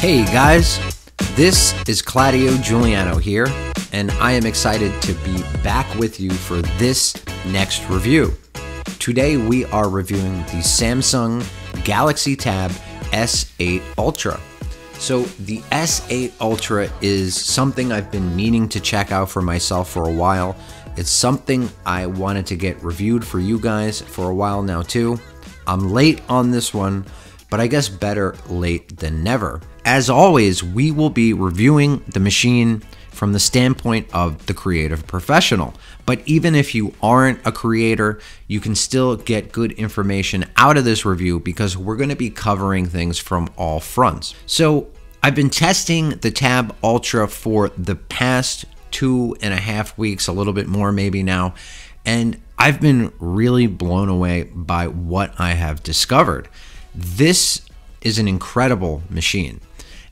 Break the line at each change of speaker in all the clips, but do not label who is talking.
Hey guys, this is Cladio Juliano here, and I am excited to be back with you for this next review. Today we are reviewing the Samsung Galaxy Tab S8 Ultra. So, the S8 Ultra is something I've been meaning to check out for myself for a while. It's something I wanted to get reviewed for you guys for a while now, too. I'm late on this one, but I guess better late than never. As always, we will be reviewing the machine from the standpoint of the creative professional. But even if you aren't a creator, you can still get good information out of this review because we're going to be covering things from all fronts. So I've been testing the Tab Ultra for the past two and a half weeks, a little bit more maybe now, and I've been really blown away by what I have discovered. This is an incredible machine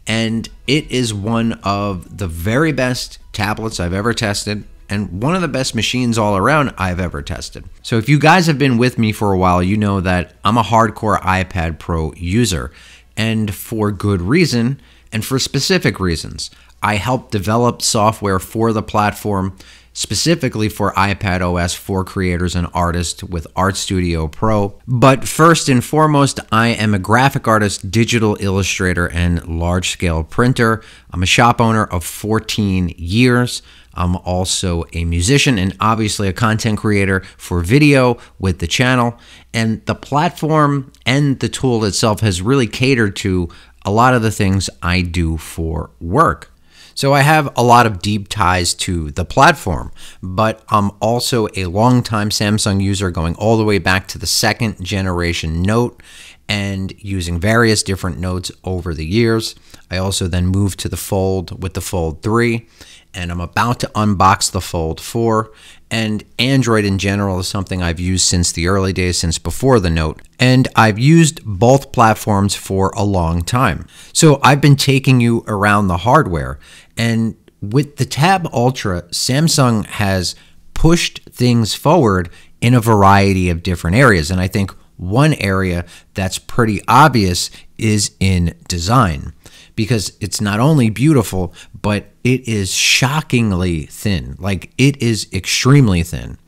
and it is one of the very best tablets I've ever tested and one of the best machines all around I've ever tested. So if you guys have been with me for a while, you know that I'm a hardcore iPad Pro user and for good reason and for specific reasons. I helped develop software for the platform specifically for iPad OS for creators and artists with Art Studio Pro. But first and foremost, I am a graphic artist, digital illustrator, and large scale printer. I'm a shop owner of 14 years. I'm also a musician and obviously a content creator for video with the channel. And the platform and the tool itself has really catered to a lot of the things I do for work. So I have a lot of deep ties to the platform, but I'm also a longtime Samsung user going all the way back to the second generation Note and using various different notes over the years. I also then moved to the Fold with the Fold 3 and I'm about to unbox the Fold 4. And Android in general is something I've used since the early days, since before the Note. And I've used both platforms for a long time. So I've been taking you around the hardware. And with the Tab Ultra, Samsung has pushed things forward in a variety of different areas. And I think one area that's pretty obvious is in design because it's not only beautiful, but it is shockingly thin. Like it is extremely thin.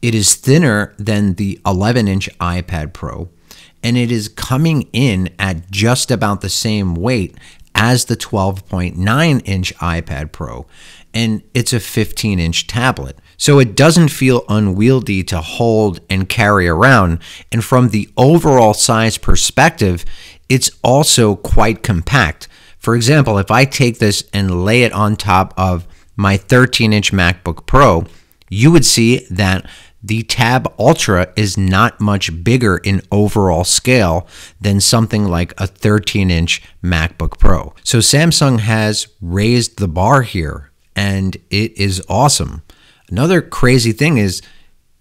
It is thinner than the 11 inch iPad Pro, and it is coming in at just about the same weight as the 12.9 inch iPad Pro, and it's a 15 inch tablet. So it doesn't feel unwieldy to hold and carry around. And from the overall size perspective, it's also quite compact. For example, if I take this and lay it on top of my 13 inch MacBook Pro, you would see that the Tab Ultra is not much bigger in overall scale than something like a 13 inch MacBook Pro. So Samsung has raised the bar here and it is awesome. Another crazy thing is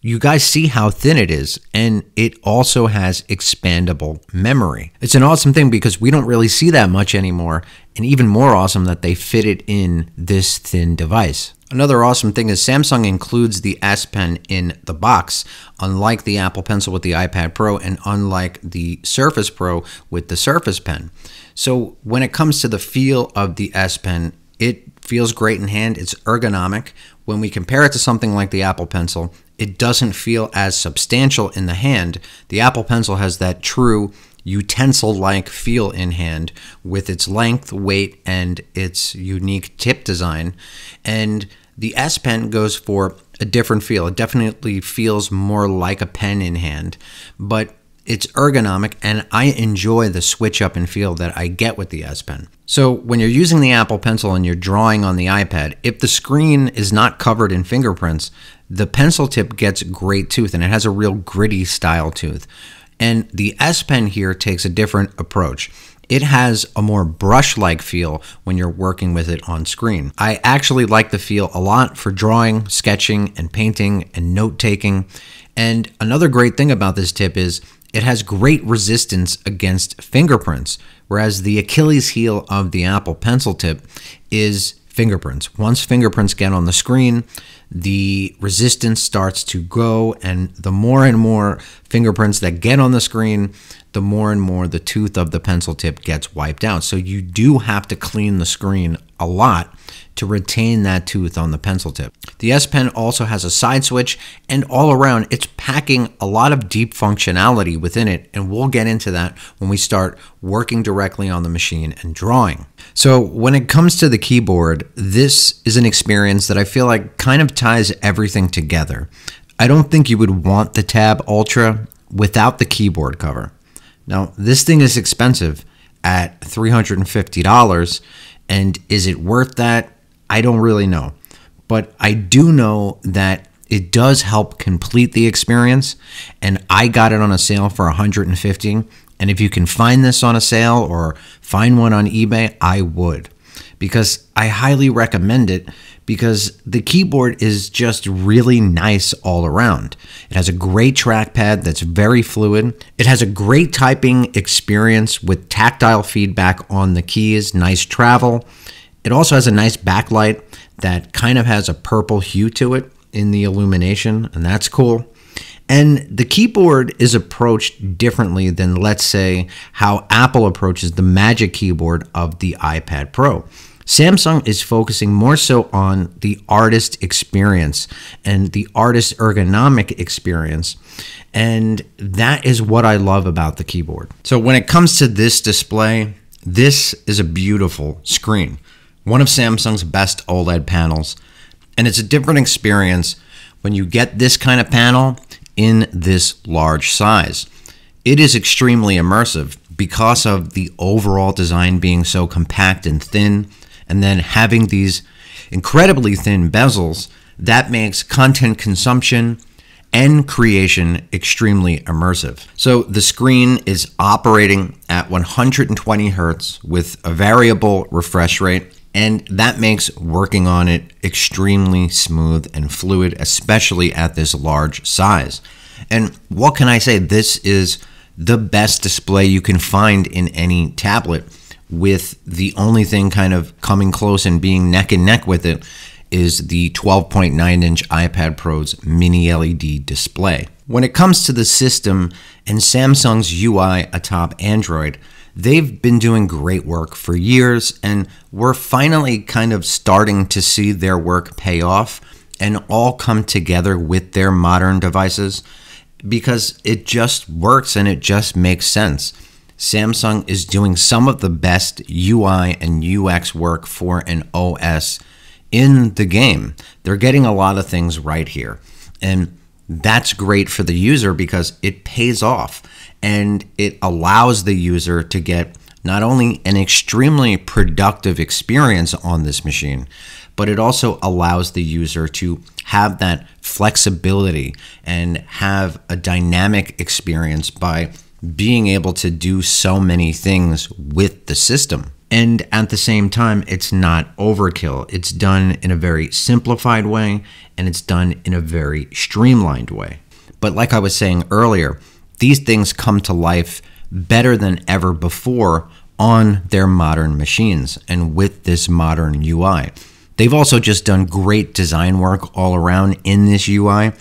you guys see how thin it is, and it also has expandable memory. It's an awesome thing because we don't really see that much anymore, and even more awesome that they fit it in this thin device. Another awesome thing is Samsung includes the S Pen in the box, unlike the Apple Pencil with the iPad Pro and unlike the Surface Pro with the Surface Pen. So when it comes to the feel of the S Pen, it feels great in hand. It's ergonomic. When we compare it to something like the Apple Pencil, it doesn't feel as substantial in the hand. The Apple Pencil has that true utensil like feel in hand with its length, weight, and its unique tip design. And the S Pen goes for a different feel. It definitely feels more like a pen in hand, but it's ergonomic and I enjoy the switch up and feel that I get with the S Pen. So when you're using the Apple Pencil and you're drawing on the iPad, if the screen is not covered in fingerprints, the pencil tip gets great tooth and it has a real gritty style tooth. And the S Pen here takes a different approach. It has a more brush like feel when you're working with it on screen. I actually like the feel a lot for drawing, sketching, and painting and note taking. And another great thing about this tip is it has great resistance against fingerprints, whereas the Achilles heel of the Apple Pencil tip is fingerprints. Once fingerprints get on the screen, the resistance starts to go, and the more and more fingerprints that get on the screen, the more and more the tooth of the pencil tip gets wiped out. So you do have to clean the screen a lot to retain that tooth on the pencil tip. The S Pen also has a side switch, and all around, it's packing a lot of deep functionality within it, and we'll get into that when we start working directly on the machine and drawing. So, when it comes to the keyboard, this is an experience that I feel like kind of ties everything together. I don't think you would want the Tab Ultra without the keyboard cover. Now, this thing is expensive at $350, and is it worth that? I don't really know. But I do know that it does help complete the experience. And I got it on a sale for 150. And if you can find this on a sale or find one on eBay, I would. Because I highly recommend it because the keyboard is just really nice all around. It has a great trackpad that's very fluid. It has a great typing experience with tactile feedback on the keys, nice travel. It also has a nice backlight that kind of has a purple hue to it in the illumination, and that's cool. And the keyboard is approached differently than, let's say, how Apple approaches the Magic Keyboard of the iPad Pro. Samsung is focusing more so on the artist experience and the artist ergonomic experience. And that is what I love about the keyboard. So when it comes to this display, this is a beautiful screen one of Samsung's best OLED panels. And it's a different experience when you get this kind of panel in this large size. It is extremely immersive because of the overall design being so compact and thin, and then having these incredibly thin bezels that makes content consumption and creation extremely immersive. So the screen is operating at 120 hertz with a variable refresh rate and that makes working on it extremely smooth and fluid, especially at this large size. And what can I say? This is the best display you can find in any tablet, with the only thing kind of coming close and being neck and neck with it is the 12.9 inch iPad Pro's mini LED display. When it comes to the system and Samsung's UI atop Android, they've been doing great work for years, and we're finally kind of starting to see their work pay off and all come together with their modern devices because it just works and it just makes sense. Samsung is doing some of the best UI and UX work for an OS in the game. They're getting a lot of things right here. And that's great for the user because it pays off and it allows the user to get not only an extremely productive experience on this machine, but it also allows the user to have that flexibility and have a dynamic experience by being able to do so many things with the system. And at the same time, it's not overkill. It's done in a very simplified way and it's done in a very streamlined way. But like I was saying earlier, these things come to life better than ever before on their modern machines and with this modern UI. They've also just done great design work all around in this UI.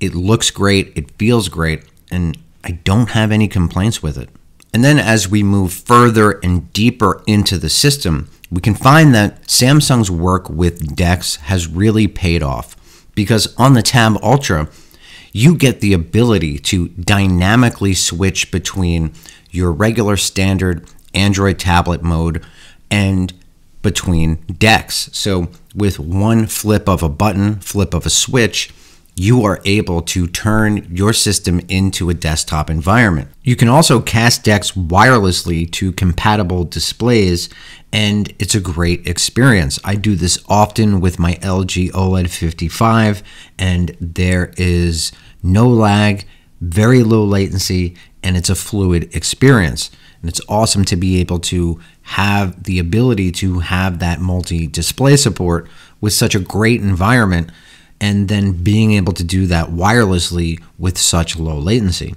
It looks great, it feels great, and I don't have any complaints with it. And then as we move further and deeper into the system, we can find that Samsung's work with DeX has really paid off because on the Tab Ultra, you get the ability to dynamically switch between your regular standard Android tablet mode and between DeX. So, with one flip of a button, flip of a switch, you are able to turn your system into a desktop environment. You can also cast DeX wirelessly to compatible displays, and it's a great experience. I do this often with my LG OLED 55, and there is no lag, very low latency, and it's a fluid experience. And it's awesome to be able to have the ability to have that multi display support with such a great environment and then being able to do that wirelessly with such low latency.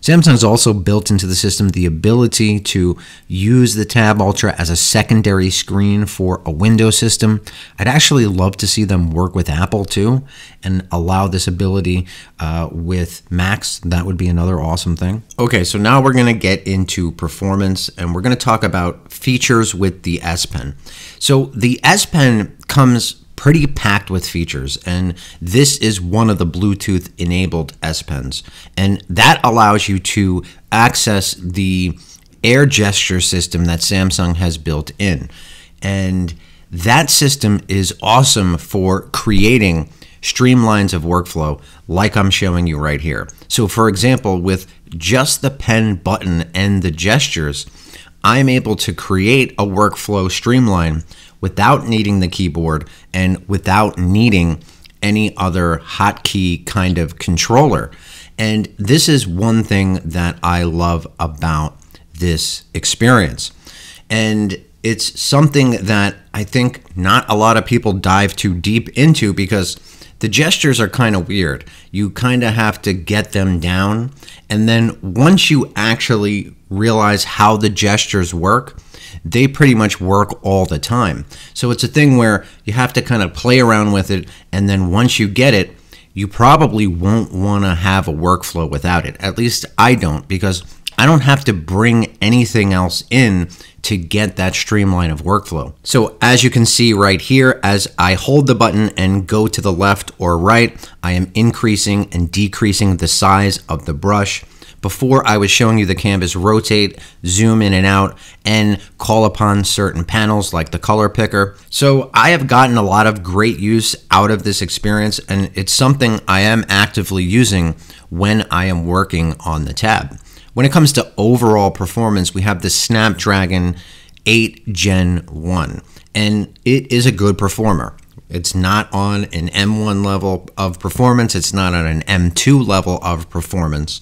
Samsung's also built into the system the ability to use the Tab Ultra as a secondary screen for a Windows system. I'd actually love to see them work with Apple too and allow this ability uh, with Macs. That would be another awesome thing. Okay, so now we're going to get into performance and we're going to talk about features with the S Pen. So the S Pen comes pretty packed with features and this is one of the bluetooth enabled s pens. And that allows you to access the air gesture system that samsung has built in. And that system is awesome for creating streamlines of workflow like i'm showing you right here. So for example with just the pen button and the gestures i'm able to create a workflow streamline without needing the keyboard and without needing any other hotkey kind of controller. And this is one thing that I love about this experience. And it's something that I think not a lot of people dive too deep into because the gestures are kind of weird. You kind of have to get them down. And then once you actually realize how the gestures work, they pretty much work all the time. So it's a thing where you have to kind of play around with it, and then once you get it, you probably won't want to have a workflow without it. At least I don't, because I don't have to bring anything else in to get that streamline of workflow. So as you can see right here, as I hold the button and go to the left or right, I am increasing and decreasing the size of the brush. Before I was showing you the canvas rotate, zoom in and out, and call upon certain panels like the color picker. So I have gotten a lot of great use out of this experience and it's something I am actively using when I am working on the tab. When it comes to overall performance, we have the Snapdragon 8 Gen 1 and it is a good performer. It's not on an M1 level of performance, it's not on an M2 level of performance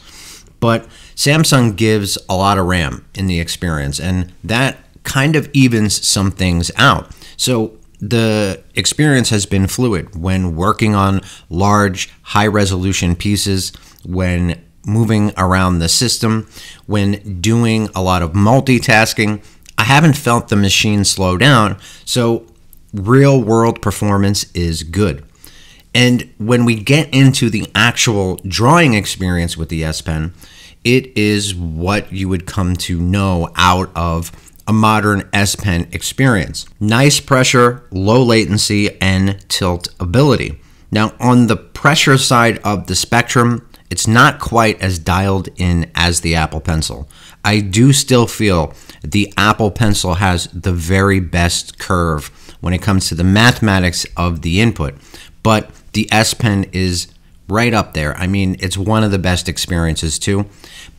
but Samsung gives a lot of RAM in the experience, and that kind of evens some things out. So the experience has been fluid when working on large, high resolution pieces, when moving around the system, when doing a lot of multitasking. I haven't felt the machine slow down, so real world performance is good. And when we get into the actual drawing experience with the S Pen, it is what you would come to know out of a modern S Pen experience. Nice pressure, low latency, and tilt ability. Now, on the pressure side of the spectrum, it's not quite as dialed in as the Apple Pencil. I do still feel the Apple Pencil has the very best curve when it comes to the mathematics of the input, but the S Pen is right up there. I mean, it's one of the best experiences too.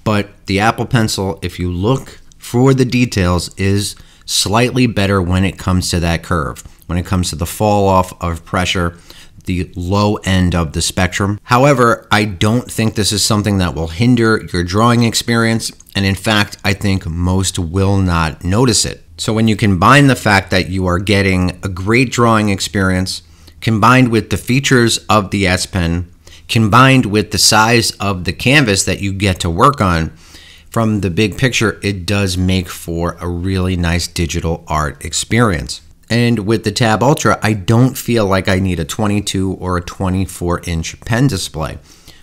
But the Apple Pencil, if you look for the details, is slightly better when it comes to that curve, when it comes to the fall off of pressure, the low end of the spectrum. However, I don't think this is something that will hinder your drawing experience. And in fact, I think most will not notice it. So when you combine the fact that you are getting a great drawing experience, combined with the features of the S Pen, combined with the size of the canvas that you get to work on, from the big picture, it does make for a really nice digital art experience. And with the Tab Ultra, I don't feel like I need a 22 or a 24 inch pen display.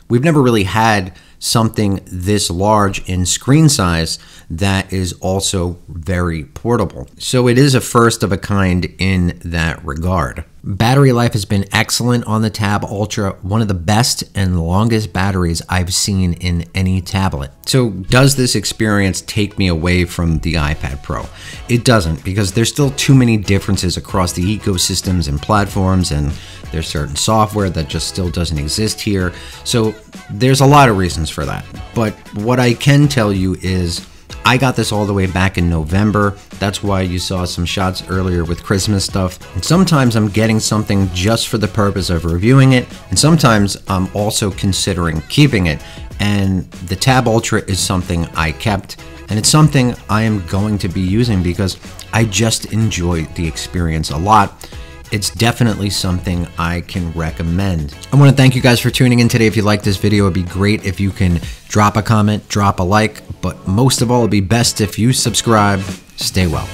We've never really had something this large in screen size that is also very portable. So it is a first of a kind in that regard. Battery life has been excellent on the Tab Ultra, one of the best and longest batteries I've seen in any tablet. So, does this experience take me away from the iPad Pro? It doesn't, because there's still too many differences across the ecosystems and platforms, and there's certain software that just still doesn't exist here. So, there's a lot of reasons for that. But what I can tell you is, I got this all the way back in November. That's why you saw some shots earlier with Christmas stuff. And sometimes I'm getting something just for the purpose of reviewing it, and sometimes I'm also considering keeping it. And the Tab Ultra is something I kept, and it's something I am going to be using because I just enjoy the experience a lot. It's definitely something I can recommend. I want to thank you guys for tuning in today. If you like this video, it'd be great if you can drop a comment, drop a like, but most of all, it'd be best if you subscribe. Stay well.